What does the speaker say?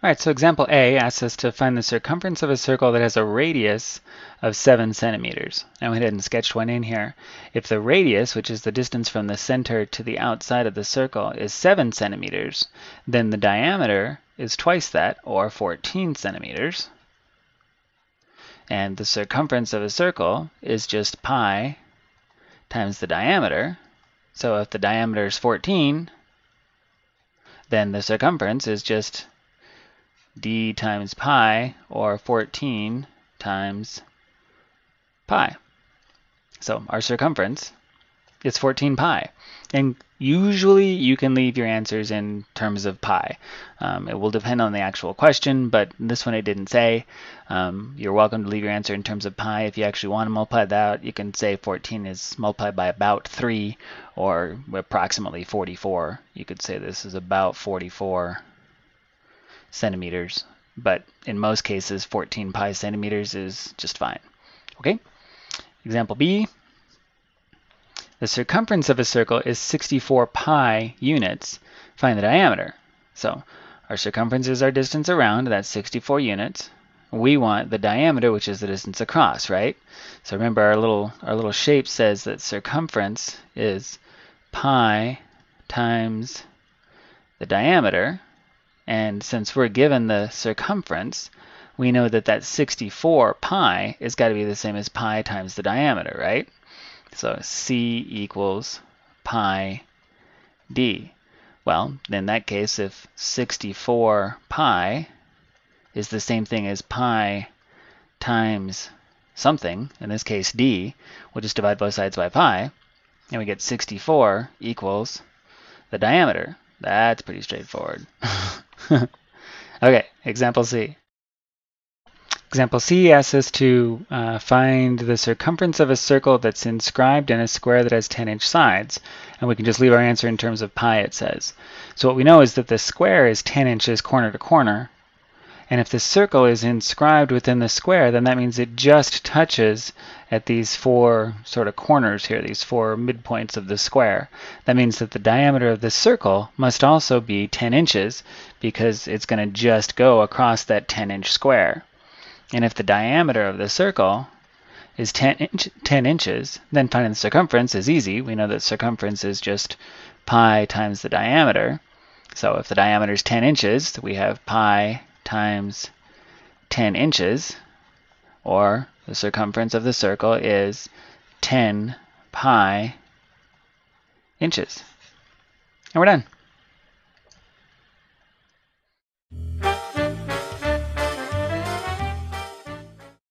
All right, so example A asks us to find the circumference of a circle that has a radius of 7 centimeters. We went ahead and sketched one in here. If the radius, which is the distance from the center to the outside of the circle, is 7 centimeters, then the diameter is twice that, or 14 centimeters. And the circumference of a circle is just pi times the diameter. So if the diameter is 14, then the circumference is just d times pi, or 14 times pi. So our circumference is 14 pi. And usually you can leave your answers in terms of pi. Um, it will depend on the actual question, but this one it didn't say. Um, you're welcome to leave your answer in terms of pi. If you actually want to multiply that out, you can say 14 is multiplied by about 3 or approximately 44. You could say this is about 44 centimeters, but in most cases 14 pi centimeters is just fine. Okay, example B. The circumference of a circle is 64 pi units. Find the diameter. So our circumference is our distance around, that's 64 units. We want the diameter, which is the distance across, right? So remember our little our little shape says that circumference is pi times the diameter. And since we're given the circumference, we know that that 64 pi is got to be the same as pi times the diameter, right? So c equals pi d. Well, in that case, if 64 pi is the same thing as pi times something, in this case d, we'll just divide both sides by pi, and we get 64 equals the diameter. That's pretty straightforward. okay, example C. Example C asks us to uh, find the circumference of a circle that's inscribed in a square that has 10 inch sides. And we can just leave our answer in terms of pi, it says. So what we know is that the square is 10 inches corner to corner, and if the circle is inscribed within the square, then that means it just touches at these four sort of corners here, these four midpoints of the square. That means that the diameter of the circle must also be 10 inches because it's going to just go across that 10 inch square. And if the diameter of the circle is 10, inch, 10 inches, then finding the circumference is easy. We know that circumference is just pi times the diameter. So if the diameter is 10 inches, we have pi times 10 inches, or the circumference of the circle is 10 pi inches. And we're done.